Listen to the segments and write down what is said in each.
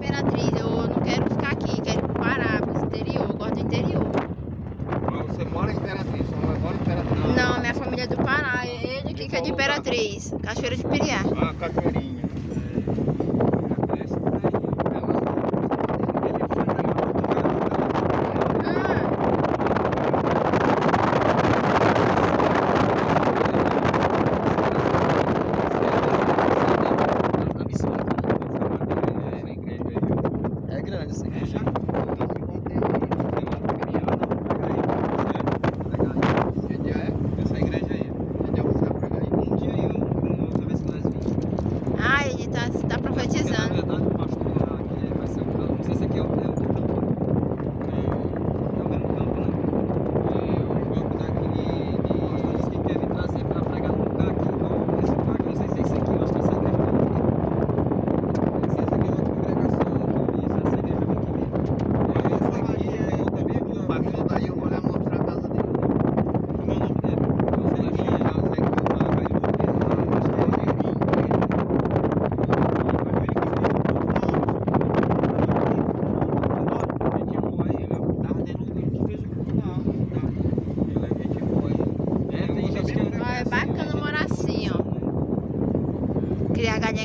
Imperatriz. Eu não quero ficar aqui, quero ir pro Pará, pro interior. Eu gosto do interior. Mas você mora em Imperatriz, sua mãe mora em Imperatriz. Não, minha família é do Pará. Ele aqui que é de Imperatriz. Cachoeira de Piriá. Ah, Cachoeirinha. kilo, I just.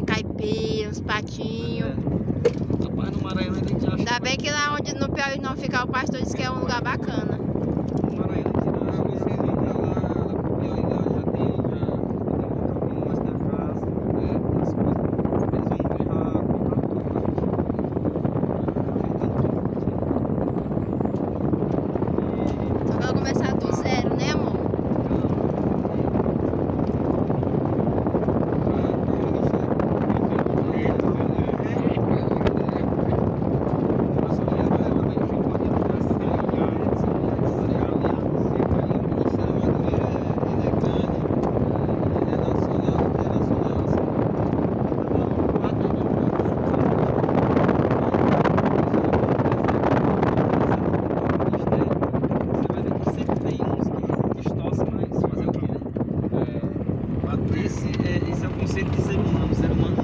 Caipira, uns patinhos. Rapaz, no Maranhão a gente acha. Ainda bem que lá onde no Piauí não ficar o pastor disse que é um lugar bacana. esse é, esse é o conceito de ser humano. Ser humano